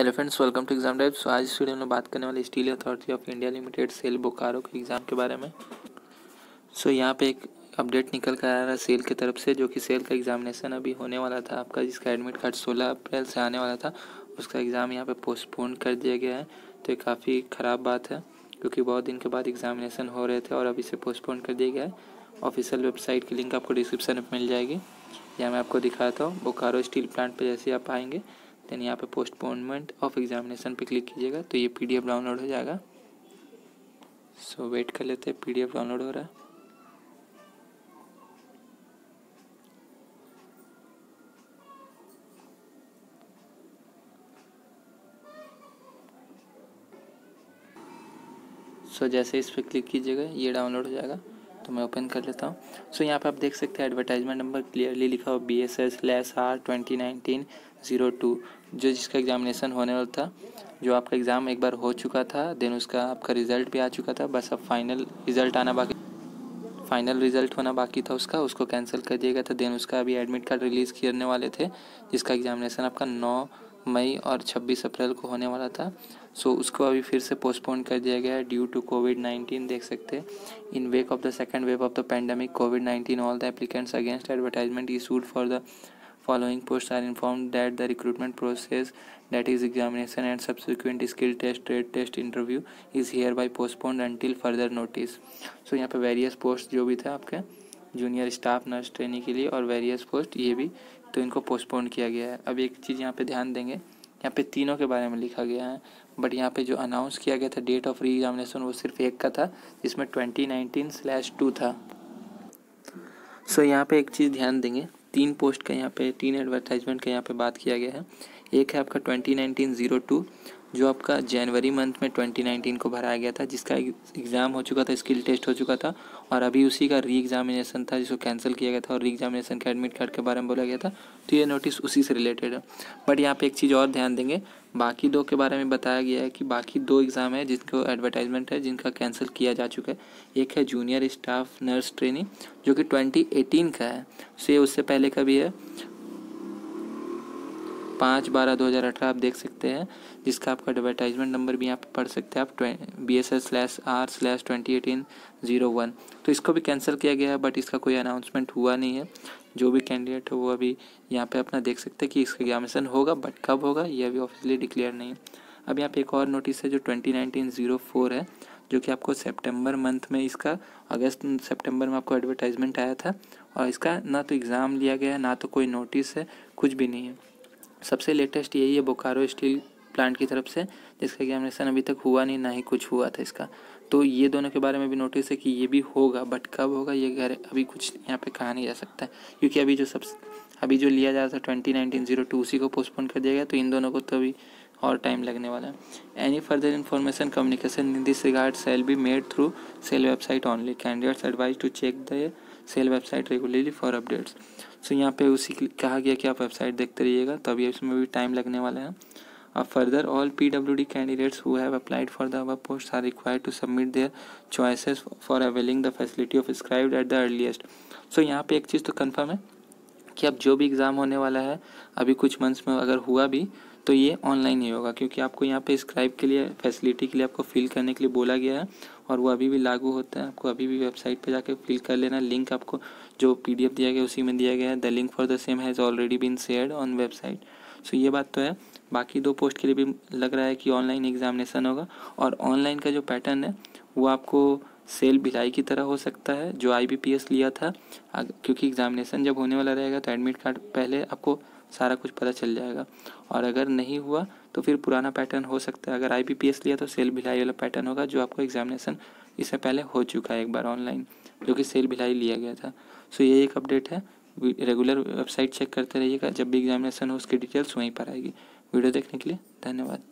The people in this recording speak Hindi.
Hello friends welcome to exam type so आज इस वीडियो में बात करने वाले steel authority of India limited SAIL Bokaro के एग्ज़ाम के बारे में। सो so, यहाँ पे एक अपडेट निकल कर आ रहा है सेल की तरफ़ से जो कि सेल का एग्जामिनेशन अभी होने वाला था। आपका जिसका एडमिट कार्ड 16 अप्रैल से आने वाला था उसका एग्ज़ाम यहाँ पे पोस्टपोन कर दिया गया है। तो ये काफ़ी ख़राब बात है क्योंकि बहुत दिन के बाद एग्जामिनेशन हो रहे थे और अभी इसे पोस्टपोन कर दिया गया है। ऑफिशियल वेबसाइट की लिंक आपको डिस्क्रिप्शन में मिल जाएगी। या मैं आपको दिखाता हूँ बोकारो स्टील प्लांट पर जैसे आप आएँगे देन यहाँ पे पोस्टपोनमेंट ऑफ़ एग्जामिनेशन पे क्लिक कीजिएगा तो ये पीडीएफ डाउनलोड हो जाएगा। सो so, वेट कर लेते हैं पीडीएफ डाउनलोड हो रहा है। सो so, जैसे इस पर क्लिक कीजिएगा ये डाउनलोड हो जाएगा तो मैं ओपन कर लेता हूँ। सो so, यहाँ पे आप देख सकते हैं एडवर्टाइजमेंट नंबर क्लियरली लिखा हुआ B S S less R twenty nineteen zero two जो जिसका एग्जामिनेशन होने वाला था जो आपका एग्ज़ाम एक बार हो चुका था देन उसका आपका रिज़ल्ट भी आ चुका था बस अब फाइनल रिज़ल्ट आना बाकी फाइनल रिज़ल्ट होना बाकी था उसका उसको कैंसिल कर दिया गया था देन उसका अभी एडमिट कार्ड रिलीज़ करने वाले थे जिसका एग्जामिनेशन आपका नौ मई और 26 अप्रैल को होने वाला था सो so, उसको अभी फिर से पोस्टपोन कर दिया गया है ड्यू टू कोविड नाइन्टीन देख सकते हैं। In wake of the second wave of the pandemic COVID nineteen all the applicants against advertisement issued for the following posts are informed that the recruitment process that is examination and subsequent skill test trade test interview is hereby postponed until further notice. So यहाँ पे वेरियस पोस्ट जो भी थे आपके जूनियर स्टाफ नर्स ट्रेनिंग के लिए और वेरियस पोस्ट ये भी तो इनको पोस्टपोन किया गया है। अब एक चीज़ यहाँ पे ध्यान देंगे यहाँ पे तीनों के बारे में लिखा गया है बट यहाँ पे जो अनाउंस किया गया था डेट ऑफ़ री एग्जामिनेशन वो सिर्फ़ एक का था जिसमें ट्वेंटी नाइनटीन स्लैश टू था। सो so, यहाँ पे एक चीज़ ध्यान देंगे तीन पोस्ट का यहाँ पे, तीन एडवर्टाइजमेंट का यहाँ पे बात किया गया है। एक है आपका ट्वेंटी नाइनटीन ज़ीरो टू जो आपका जनवरी मंथ में ट्वेंटी नाइनटीन को भराया गया था, जिसका एग्ज़ाम हो चुका था स्किल टेस्ट हो चुका था, और अभी उसी का री एग्जामिनेशन था जिसको कैंसिल किया गया था और री एग्जामिनेशन के एडमिट कार्ड के बारे में बोला गया था। तो ये नोटिस उसी से रिलेटेड है। बट यहाँ पे एक चीज़ और ध्यान देंगे। बाकी दो के बारे में बताया गया है कि बाकी दो एग्ज़ाम है जिनको एडवर्टाइजमेंट है, जिनका कैंसिल किया जा चुका है। एक है जूनियर स्टाफ नर्स ट्रेनिंग जो कि ट्वेंटी एटीन का है। से उससे पहले का भी है। पाँच बारह दो हज़ार अठारह आप देख सकते हैं, जिसका आपका एडवर्टाइजमेंट नंबर भी यहाँ पे पढ़ सकते हैं, आप ट्वें B S S slash R slash twenty eighteen zero one तो इसको भी कैंसिल किया गया है बट इसका कोई अनाउंसमेंट हुआ नहीं है। जो भी कैंडिडेट हो, वो अभी यहाँ पे अपना देख सकते हैं कि इसका एग्जामिनेशन होगा बट कब होगा, ये अभी ऑफिशियली डिक्लेयर नहीं। है अब यहाँ पे एक और नोटिस है, जो ट्वेंटी नाइनटीन ज़ीरो फोर है, जो कि आपको सितंबर मंथ में इसका, अगस्त सितंबर में आपको एडवर्टाइजमेंट आया था, और इसका ना तो एग्ज़ाम लिया गया है, ना तो कोई नोटिस है, कुछ भी नहीं है। सबसे लेटेस्ट यही है बोकारो स्टील प्लांट की तरफ़ से, जिसका एग्जामिनेशन अभी तक हुआ नहीं, ना ही कुछ हुआ था इसका। तो ये दोनों के बारे में भी नोटिस है कि ये भी होगा बट कब होगा, ये घर अभी कुछ यहाँ पे कहा नहीं जा सकता है। क्योंकि अभी जो सब, अभी जो लिया जा रहा था ट्वेंटी नाइनटीन ज़ीरो टू उसी को पोस्टपोन कर दिया गया तो इन दोनों को तो अभी और टाइम लगने वाला है। Any further information communication in this regard shall be made through SAIL website only candidates advise to check the SAIL website regularly for updates. So यहाँ पे उसी कहा गया कि आप वेबसाइट देखते रहिएगा, तभी इसमें भी टाइम लगने वाला है। अब further, all P W D candidates who have applied for the above post are required to submit their choices for availing the facility of scribed at the earliest so यहाँ पे एक चीज़ तो कन्फर्म है कि अब जो भी एग्ज़ाम होने वाला है, अभी कुछ मंथ्स में अगर हुआ भी तो ये ऑनलाइन ही होगा, क्योंकि आपको यहाँ पे स्क्राइब के लिए फैसिलिटी के लिए आपको फिल करने के लिए बोला गया है, और वो अभी भी लागू होता है। आपको अभी भी वेबसाइट पे जाके फिल कर लेना। लिंक आपको जो पीडीएफ दिया गया, उसी में दिया गया है। The link for the same has already been shared on website so ये बात तो है। बाकी दो पोस्ट के लिए भी लग रहा है कि ऑनलाइन एग्जामिनेशन होगा, और ऑनलाइन का जो पैटर्न है, वो आपको सेल भिलाई की तरह हो सकता है, जो IBPS लिया था। क्योंकि एग्जामिनेशन जब होने वाला रहेगा तो एडमिट कार्ड पहले आपको सारा कुछ पता चल जाएगा। और अगर नहीं हुआ तो फिर पुराना पैटर्न हो सकता है। अगर आई लिया तो सेल भिलाई वाला पैटर्न होगा, जो आपको एग्जामिनेशन इससे पहले हो चुका है एक बार ऑनलाइन जो कि सेल भिलाई लिया गया था। सो ये एक अपडेट है। रेगुलर वेबसाइट चेक करते रहिएगा। जब भी एग्जामिनेशन हो, उसकी डिटेल्स वहीं पर आएगी। वीडियो देखने के लिए धन्यवाद।